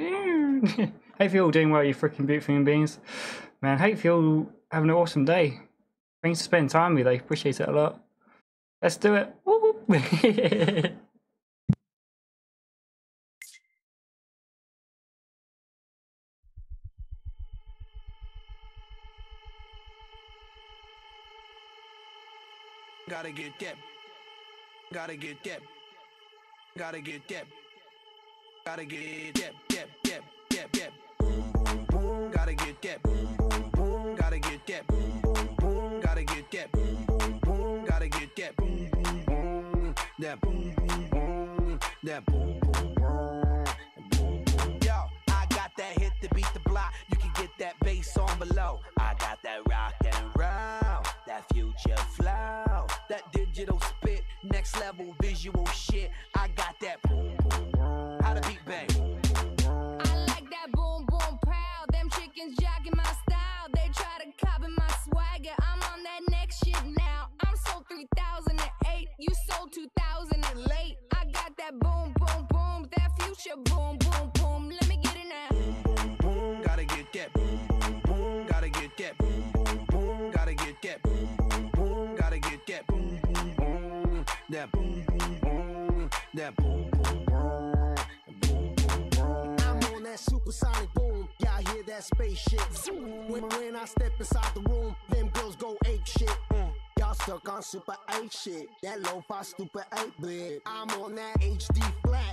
Mm. hope you're all doing well, you freaking beautiful human beings. Man, hope you're all having an awesome day. Thanks for spending time with me, though. Appreciate it a lot. Let's do it. Gotta get that. Gotta get that. Gotta get that. Gotta get that. That. That. That. That. Boom. Boom. Boom. Gotta get that. Boom. Boom. Boom. Gotta get that. Boom. Boom. Boom. Gotta get that. Boom. Boom. Boom. Gotta get that. Boom. Boom. Boom. That. Boom. Boom. Boom. That. Boom. Boom. Boom. Boom. Boom. Yo, I got that hit to beat the block. You can get that bass on below. I got that rock and roll, that future flow, that digital spit, next level visual shit. I got that boom boom That boom boom boom. That boom boom boom. Boom boom boom. I'm on that supersonic boom. Y'all hear that spaceship? When, when I step inside the room, them girls go ape shit. Mm. Y'all stuck on super 8 shit. That lo-fi stupid 8 bit. I'm on that HD flat.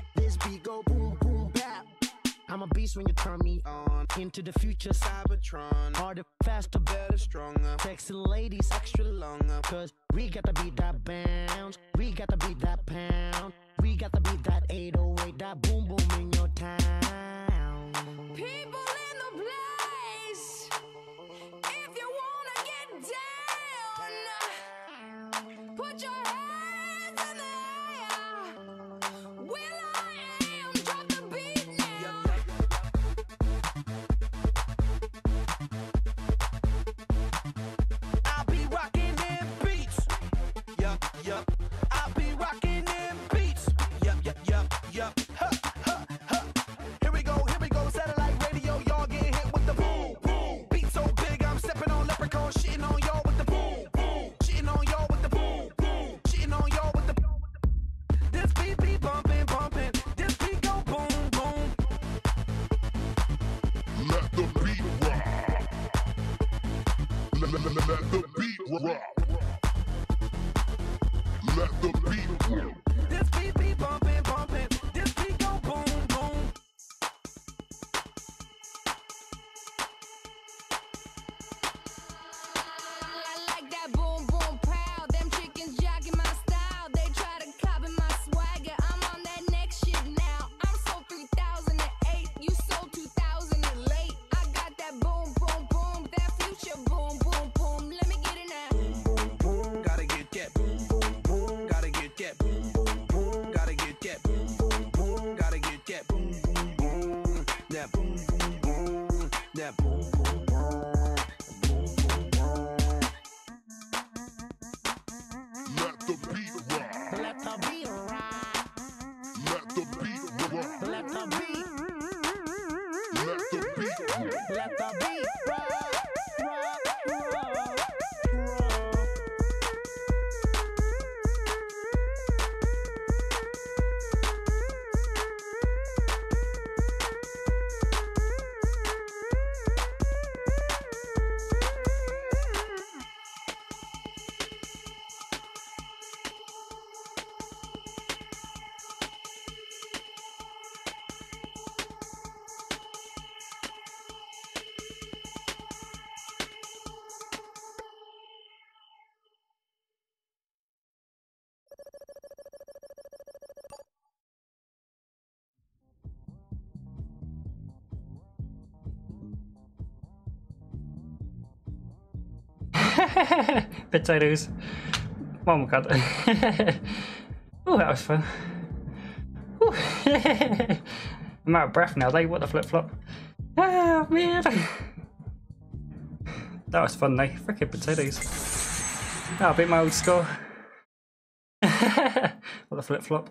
Beast when you turn me on. Into the future, Cybertron. Harder, faster, better, stronger. Sexy ladies, extra longer. Cause we got to beat that bounce. We got to beat that pound. We got to beat that 808, that boom boom in your town. Let, the beat rock. Let the beat rock. This beat be bumping, Potatoes. Oh my god. oh, that was fun. I'm out of breath now, they what the flip flop. Ah, man. That was fun, though. Freaking potatoes. That'll beat my old score. what the flip flop.